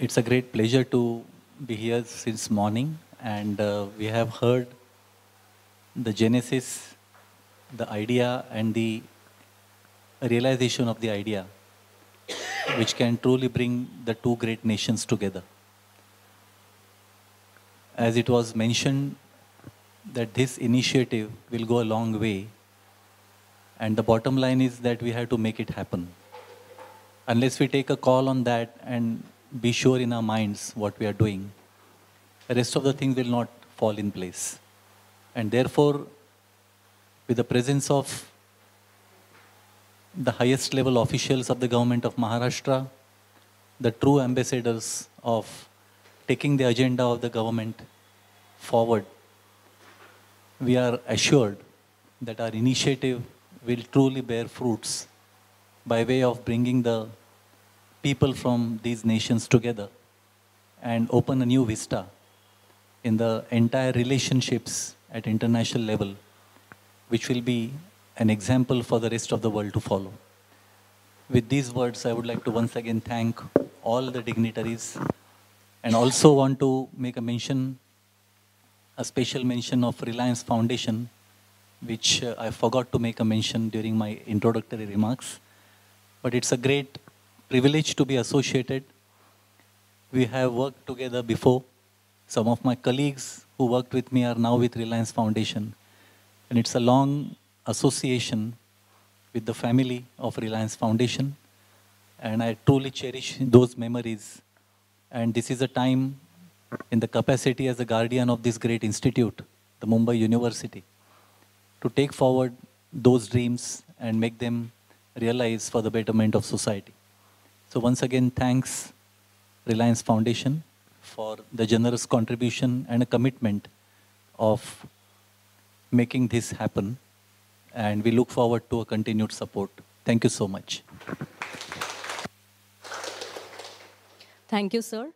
it's a great pleasure to be here since morning, and uh, we have heard the genesis, the idea, and the realization of the idea, which can truly bring the two great nations together. As it was mentioned, that this initiative will go a long way, and the bottom line is that we have to make it happen. Unless we take a call on that and be sure in our minds what we are doing, the rest of the things will not fall in place. And therefore, with the presence of the highest level officials of the government of Maharashtra, the true ambassadors of taking the agenda of the government forward, we are assured that our initiative will truly bear fruits by way of bringing the people from these nations together and open a new vista in the entire relationships at international level, which will be an example for the rest of the world to follow. With these words, I would like to once again thank all the dignitaries and also want to make a mention, a special mention of Reliance Foundation, which uh, I forgot to make a mention during my introductory remarks. But it's a great privilege to be associated. We have worked together before. Some of my colleagues who worked with me are now with Reliance Foundation. And it's a long association with the family of Reliance Foundation. And I truly cherish those memories. And this is a time in the capacity as a guardian of this great institute, the Mumbai University, to take forward those dreams and make them realize for the betterment of society. So once again, thanks Reliance Foundation for the generous contribution and a commitment of making this happen. And we look forward to a continued support. Thank you so much. Thank you, sir.